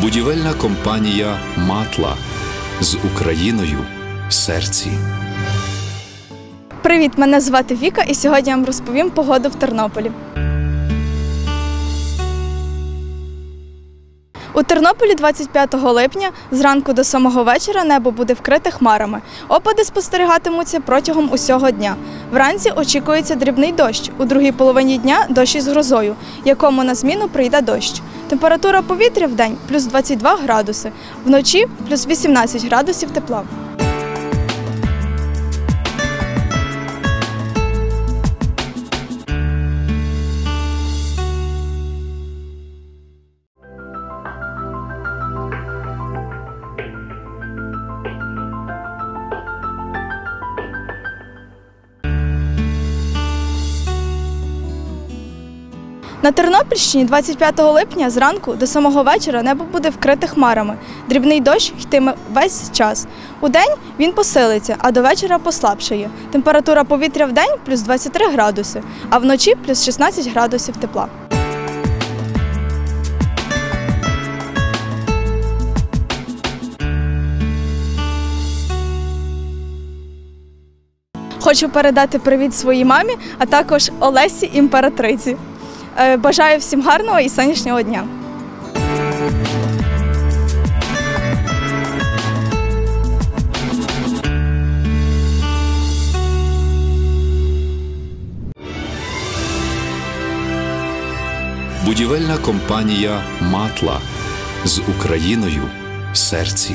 Будівельна компанія Матла з Україною в серці. Привіт, мене звати Віка, і сьогодні я вам розповім погоду в Тернополі. У Тернополі 25 липня зранку до самого вечора небо буде вкрите хмарами. Опади спостерігатимуться протягом усього дня. Вранці очікується дрібний дощ. У другій половині дня дощ із грозою, якому на зміну прийде дощ. Температура повітря в день плюс 22 градуси, вночі плюс 18 градусів тепла. На Тернопільщині 25 липня зранку до самого вечора небо буде вкрите хмарами. Дрібний дощ йтиме весь час. У день він посилиться, а до вечора послабшає. Температура повітря в день плюс 23 градуси, а вночі плюс 16 градусів тепла. Хочу передати привіт своїй мамі, а також Олесі імператриці. Е, Бажаю всім гарного і сонячного дня. Будівельна компанія Матла з Україною в серці.